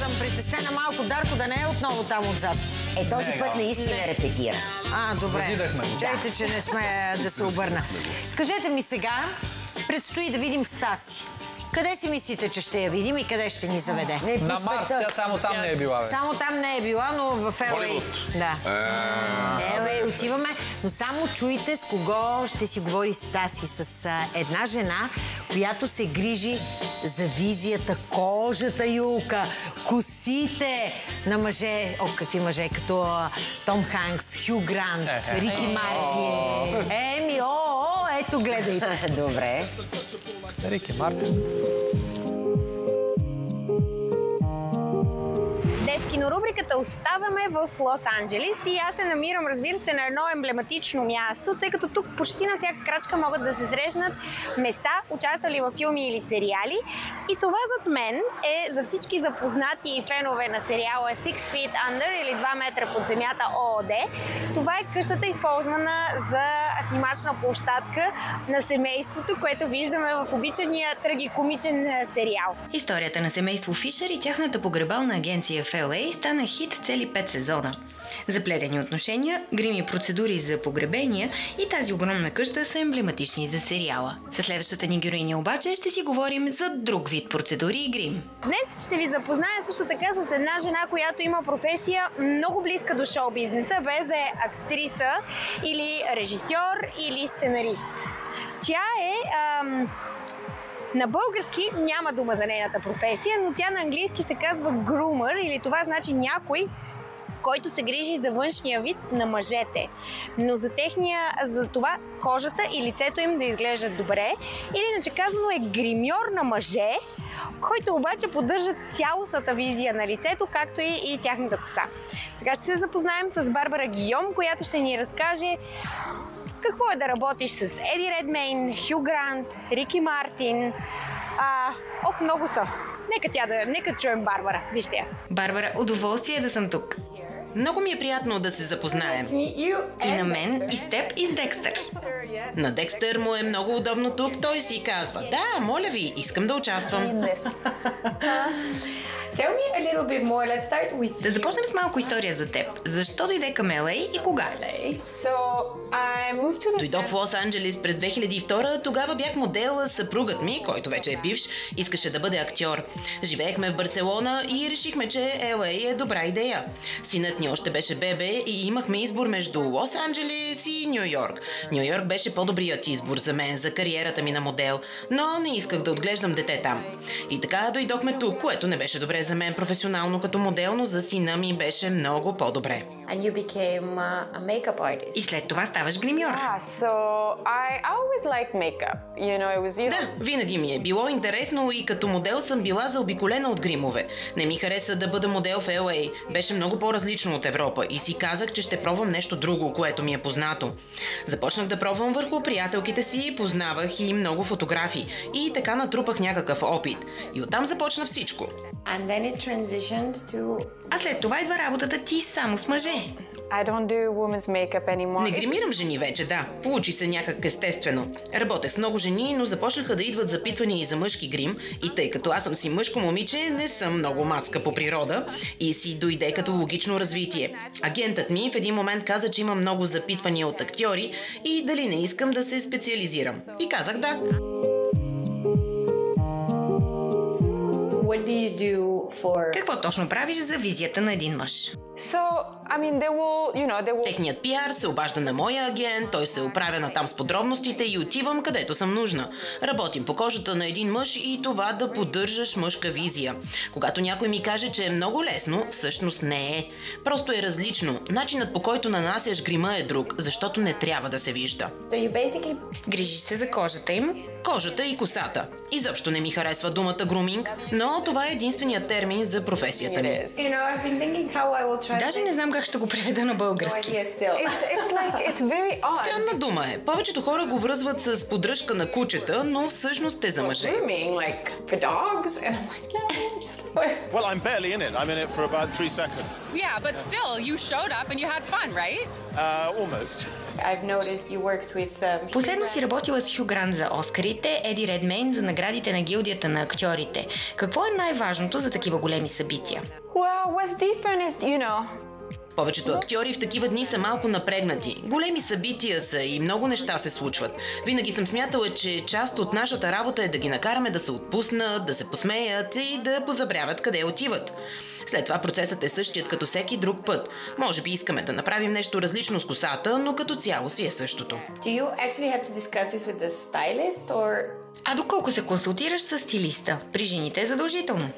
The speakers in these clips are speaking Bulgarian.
съм притеснена малко Дарко да не е отново там отзад. Е, този път наистина репетира. А, добре. Чакайте, че не сме да се обърна. Кажете ми сега, предстои да видим Стаси. Къде си мислите, че ще я видим и къде ще ни заведе? Не, На Марс, тя само там не е била, бе. Само там не е била, но в. Холивуд. Да. Не, LA отиваме, но само чуйте с кого ще си говори Стаси. С една жена, която се грижи за визията, кожата юлка, косите на мъже. О, какви мъже, като Том Ханкс, Хю Грант, Е, Рики Мартин. Еми, о, ето гледай. Добре. Рики Мартин. Днес кинорубриката оставаме в Лос-Анджелес и аз се намирам, разбира се, на едно емблематично място, тъй като тук почти на всяка крачка могат да се срещнат места, участвали в филми или сериали. И това зад мен е за всички запознати фенове на сериала Six Feet Under или 2 метра под земята ООД. Това е къщата, използвана за снимачна площадка на семейството, което виждаме в обичания трагикомичен е, сериал. Историята на семейство Фишер и тяхната погребална агенция в стана хит цели 5 сезона. Заплетени отношения, грими процедури за погребения и тази огромна къща са емблематични за сериала. Със следващата ни героиня обаче ще си говорим за друг вид процедури и грим. Днес ще ви запозная също така с една жена, която има професия много близка до шоу-бизнеса, без да е актриса или режисьор или сценарист. Тя е ам, на български няма дума за нейната професия, но тя на английски се казва грумър или това значи някой, който се грижи за външния вид на мъжете. Но за техния, за това кожата и лицето им да изглеждат добре. Или иначе казано е гримьор на мъже, който обаче поддържа цялостната визия на лицето, както и, и тяхната коса. Сега ще се запознаем с Барбара Гийом, която ще ни разкаже какво е да работиш с Еди Редмейн, Хю Грант, Рики Мартин. А, ох, много са. Нека тя да, нека чуем Барбара. Вижте я. Барбара, удоволствие е да съм тук. Много ми е приятно да се запознаем. И на мен, и с теб, и с Декстър. На Декстър му е много удобно тук. Той си казва, да, моля ви, искам да участвам. Tell me a little bit more. Let's start with Да започнем с малко история за теб. Защо дойде към LA и кога? So I moved to Los Дойдох в Лос Анджелис през 2002, тогава бях модел, съпругът ми, който вече е бивш, искаше да бъде актьор. Живеехме в Барселона и решихме, че LA е добра идея. Синът ни още беше бебе и имахме избор между Лос Анджелис и Нью Йорк. Нью Йорк беше по-добрият избор за мен, за кариерата ми на модел, но не исках да отглеждам дете там. И така дойдохме тук, което не беше добре за мен професионално като модел, но за сина ми беше много по-добре. and you became uh, a makeup artist. И след това ставаш гримьор. Yeah, so I always liked makeup. You know, it was you know. Да, винаги ми е било интересно и като модел съм била заобиколена от гримове. Не ми хареса да бъда модел в LA. Беше много по-различно от Европа и си казах, че ще пробвам нещо друго, което ми е познато. Започнах да пробвам върху приятелките си, познавах и много фотографии. И така натрупах някакъв опит. И оттам започна всичко. And then it transitioned to А след това идва работата ти само с мъже. I don't do women's makeup anymore. Не гримирам жени вече, да. Получи се някак естествено. Работех с много жени, но започнаха да идват запитвания и за мъжки грим. И тъй като аз съм си мъжко момиче, не съм много мацка по природа и си дойде като логично развитие. Агентът ми в един момент каза, че има много запитвания от актьори и дали не искам да се специализирам. И казах да. Do you do for Какво точно правиш за визията на един мъж? So, I mean, they will, you know, they will. Техният пиар се обажда на моя агент, той се оправя на там с подробностите и отивам където съм нужна. Работим по кожата на един мъж и това да поддържаш мъжка визия. Когато някой ми каже, че е много лесно, всъщност не е. Просто е различно. Начинът по който нанасяш грима е друг, защото не трябва да се вижда. So you basically Грижиш се за кожата им. Кожата и косата. Изобщо не ми харесва думата груминг, но това е единственият термин за професията ми. you know, Даже не знам как ще го преведа на български. It's, it's like, it's very odd. Странна дума е. Повечето хора го връзват с поддръжка на кучета, но всъщност е за мъже. Grooming, like for dogs, and I'm like, no. Well, I'm barely in it. I'm in it for about three seconds. Yeah, but still, you showed up and you had fun, right? Uh, almost. I've noticed you worked with um, Последно си работила с Хю Грант за Оскарите, Еди Редмейн за наградите на гилдията на актьорите. Какво е най-важното за такива големи събития? Well, what's different is, you know, Повечето актьори в такива дни са малко напрегнати. Големи събития са и много неща се случват. Винаги съм смятала, че част от нашата работа е да ги накараме да се отпуснат, да се посмеят и да позабравят къде отиват. След това процесът е същият като всеки друг път. Може би искаме да направим нещо различно с косата, но като цяло си е същото. Do you actually have to discuss this with the stylist or А доколко се консултираш с стилиста? При жените е задължително.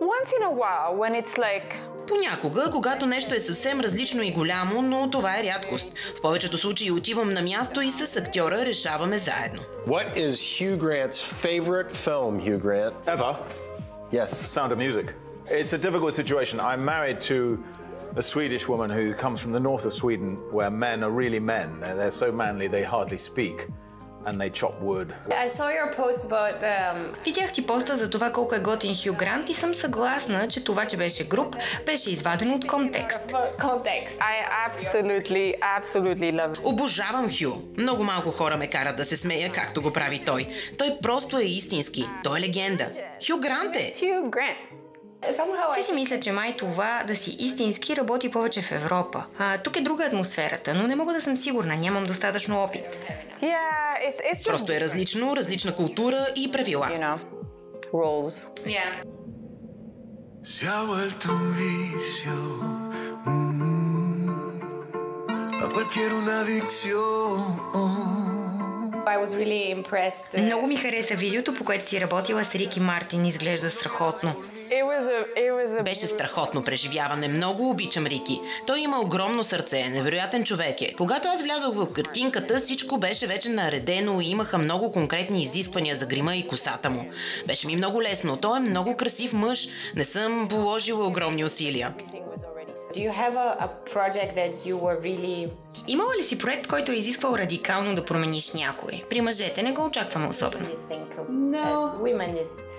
once in a while when it's like, Понякога, когато нещо е съвсем различно и голямо, но това е рядкост. В повечето случаи отивам на място и с актьора решаваме заедно. What is Hugh Grant's favorite film, Hugh Grant? Ever? Yes. Sound of Music. It's a difficult situation. I'm married to a Swedish woman who comes from the north of Sweden where men are really men. They're, they're so manly they hardly speak and they chop wood. I saw your post about um, Видях ти поста за това колко е готин Хю Грант и съм съгласна, че това, че беше груп, беше извадено от контекст. context. I absolutely, absolutely love it. Обожавам Хю. Много малко хора ме карат да се смея, както го прави той. Той просто е истински. Той е легенда. Хю Грант е. Все I си мисля, че май това да си истински работи повече в Европа. А, тук е друга атмосферата, но не мога да съм сигурна, нямам достатъчно опит. Yeah, it's, it's just Просто е различно, различна култура и правила. you know, rules. yeah. Se ha vuelto un vicio. mm, a cualquier una adicción. I was really impressed. uh, Много ми хареса видеото, по което си работила с Рики Мартин. Изглежда страхотно. Беше страхотно преживяване. Много обичам Рики. Той има огромно сърце, невероятен човек е. Когато аз влязох в картинката, всичко беше вече наредено и имаха много конкретни изисквания за грима и косата му. Беше ми много лесно. Той е много красив мъж. Не съм положила огромни усилия. Do you have a, a project that you were really Имала ли си проект, който е изисквал радикално да промениш някой? При мъжете не го очакваме особено. no.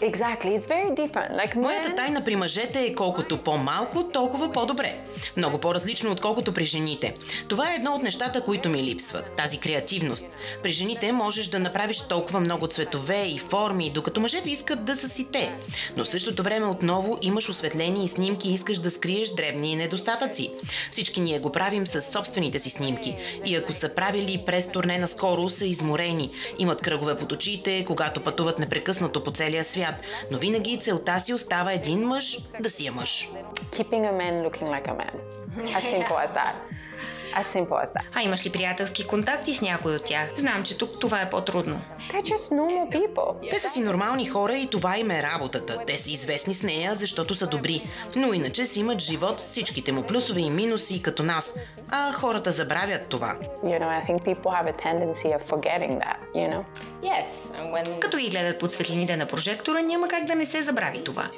Exactly. It's very different. Like Моята men, тайна при мъжете е колкото по-малко, толкова по-добре. Много по-различно, отколкото при жените. Това е едно от нещата, които ми липсват. Тази креативност. При жените можеш да направиш толкова много цветове и форми, докато мъжете искат да са си те. Но в същото време отново имаш осветление и снимки и искаш да скриеш дребни недостатъци. Всички ние го правим с собствените си снимки. И ако са правили през турне наскоро, са изморени. Имат кръгове под очите, когато пътуват непрекъснато по целия свят. Но винаги целта си остава един мъж да си е мъж. keeping a man looking like a man. As simple as that. Simple as that. А имаш ли приятелски контакти с някой от тях? Знам, че тук това е по-трудно. Те са си нормални хора и това им е работата. Те са известни с нея, защото са добри. Но иначе си имат живот с всичките му плюсове и минуси, като нас. А хората забравят това. You know, you know? yes, when Като ги гледат под светлините на прожектора, няма как да не се забрави това.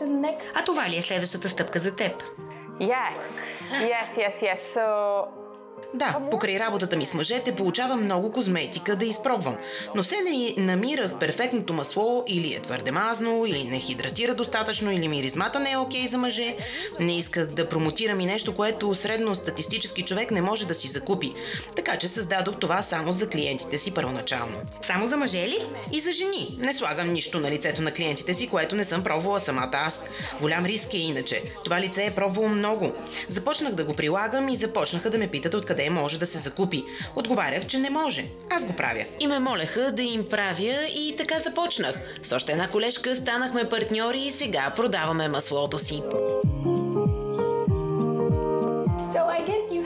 next А това ли е следващата стъпка за теб? Yes. Yes, yes, yes. So Да, покрай работата ми с мъжете получавам много козметика да изпробвам. Но все не намирах перфектното масло или е твърде мазно, или не хидратира достатъчно, или миризмата не е окей за мъже. Не исках да промотирам и нещо, което средно статистически човек не може да си закупи. Така че създадох това само за клиентите си първоначално. Само за мъже ли? И за жени. Не слагам нищо на лицето на клиентите си, което не съм пробвала самата аз. Голям риск е иначе. Това лице е пробвало много. Започнах да го прилагам и започнаха да ме питат откъде може да се закупи. Отговарях, че не може. Аз го правя. И ме молеха да им правя и така започнах. С още една колежка станахме партньори и сега продаваме маслото си.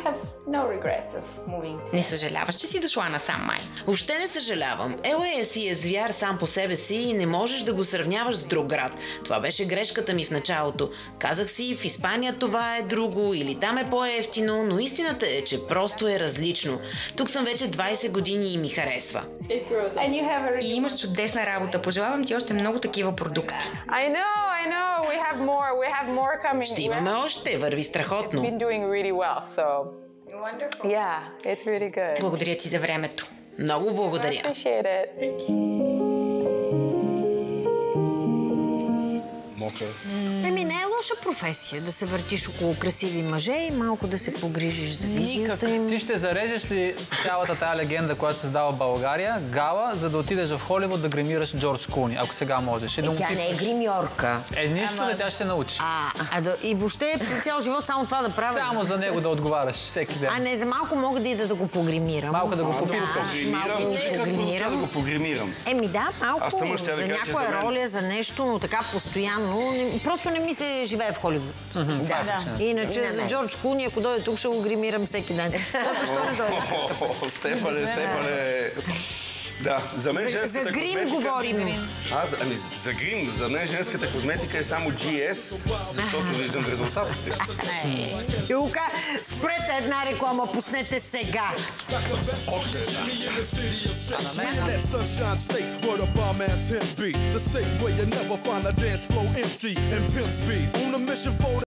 Have no regrets of moving to Не съжаляваш, че си дошла насам, май. Въобще не съжалявам. LA си е звяр сам по себе си и не можеш да го сравняваш с друг град. Това беше грешката ми в началото. Казах си, в Испания това е друго или там е по-ефтино, но истината е, че просто е различно. Тук съм вече 20 години и ми харесва. And you have a И имаш чудесна работа. Пожелавам ти още много такива продукти. I know, I know. We have more. We have more coming. Ще имаме още, върви страхотно. Been doing really well, so yeah, it's really good. Благодаря ти за времето. Много благодаря. Appreciate it. Мокра. Еми, не е лоша професия да се въртиш около красиви мъже и малко да се погрижиш за визията им. Ти ще зарежеш ли цялата тая легенда, която се създава България, гала, за да отидеш в Холивуд да гримираш Джордж Куни, ако сега можеш? И да Е, тя ти- не е гримьорка. Е, нищо, да тя ще се научи. А, а да, и въобще цял живот само това да правя. Само за него да отговаряш всеки ден. А не, за малко мога да ида да го погримирам. Малко да го Да, малко да да погримирам. го погримирам? Еми да, малко за да някоя роля, за нещо, но така постоянно. Не, просто не ми се живее в Холивуд. Да. Да. Иначе за. Джордж Куни, ако дойде тук, ще го гримирам всеки ден. Той защо не дойде? Стефане, Стефане. Да, за мен За- женската за грим козметика- говорим. А, за, ами, за грим. За мен женската козметика е само GS, защото виждам резултатите. И Лука, спрете една реклама, пуснете сега. That sunshine state where the bomb ass him be. The state where you never find a dance floor empty and pimp speed. On a mission for